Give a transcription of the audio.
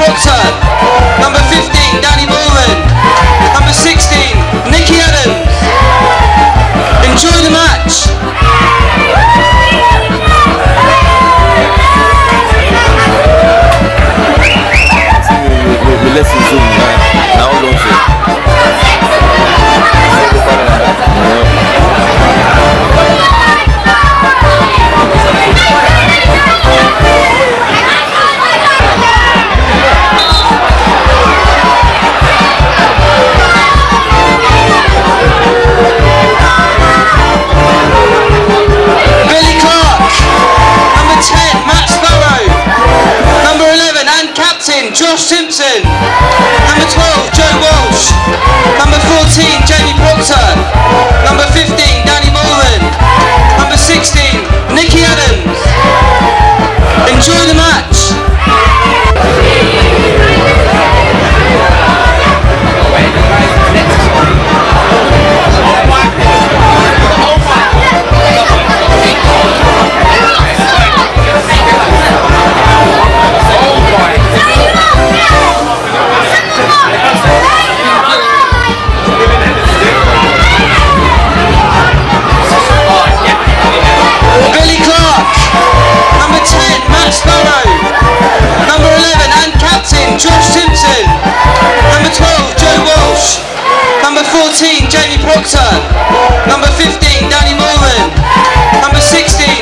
14, Proctor. Number 15, Danny Moorman. Number 16, Nicky Adams. Enjoy the match. Me, me laisse zoom na na captain, Josh Simpson. Number 12, Joe Walsh. Number 14, Jamie Proctor. Proctor. Number 15, Danny Moorman. Number 16,